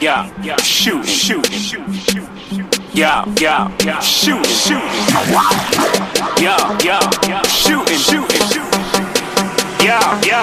Yeah, yeah, yeah. Shoot, shoot, shoot, shoot. Yeah, yeah, yeah. Shooting, shooting. Yeah, yeah. Shooting, shooting. Yeah, yeah,